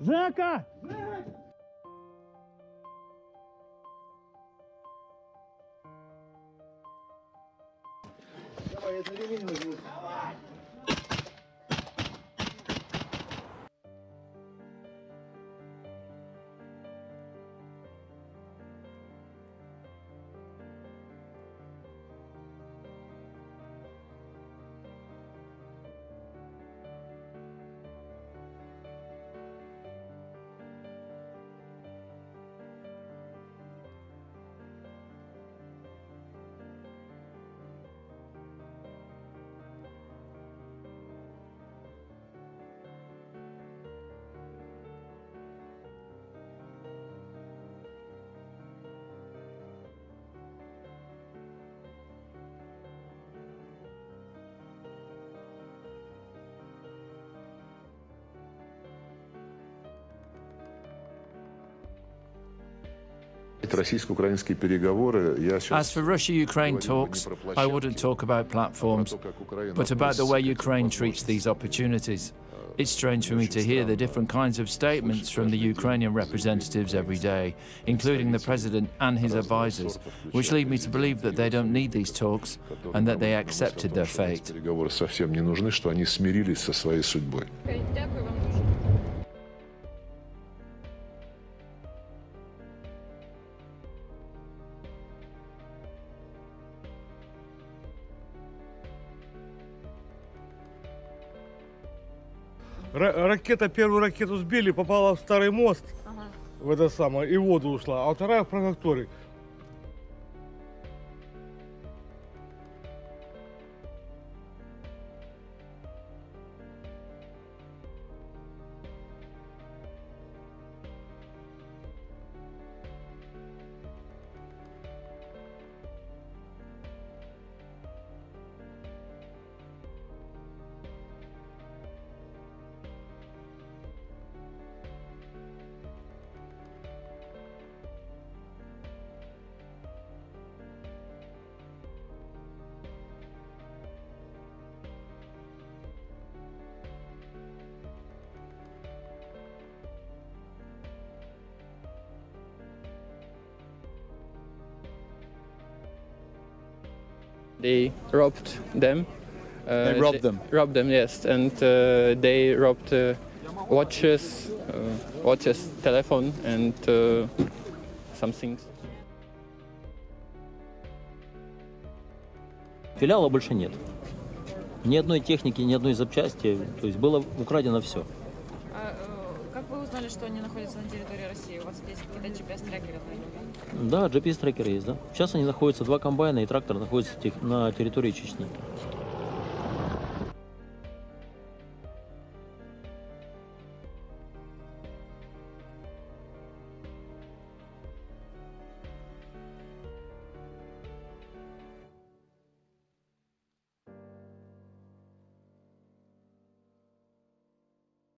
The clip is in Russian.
Жека! Российско-украинские переговоры, я As for Russia Ukraine talks, I wouldn't talk about platforms, but about the way Ukraine treats these opportunities. It's strange for me to hear the different kinds of statements from the Ukrainian representatives every day, including the president and his advisers, which lead me to believe that they don't need these talks and that they accepted their fate. Ракета, первую ракету сбили, попала в старый мост, Ага. в это самое, и в воду ушла, а вторая в прожекторе. They robbed them. Uh, They robbed them? Robbed them, yes, and uh, they robbed uh, watches, uh, watches, telephone, and uh, some things. Филиала больше нет. Ни одной техники, ни одной запчасти. То есть было украдено все. Узнали, что они находятся на территории России? У вас есть какие-то GPS-трекеры на? Да, GPS-трекеры есть, да. Сейчас они находятся, два комбайна и трактор находятся на территории Чечни.